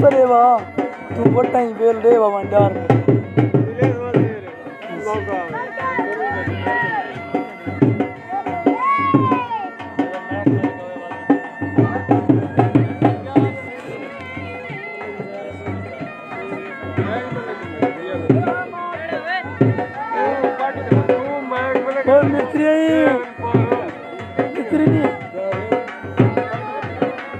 تو ریوا تو بٹا ہی بیل ریوا منڈار میں مستری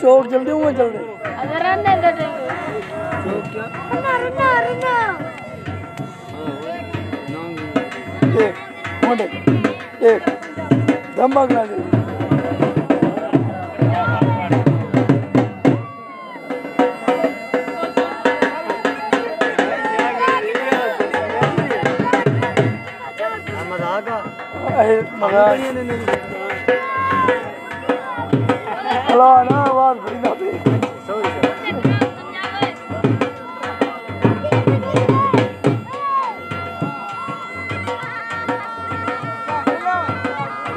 چوک جلدی ہوں چلتے ایک مونڈے ایک دم بھاگنا چاہیے Hello, hello.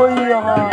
Oi.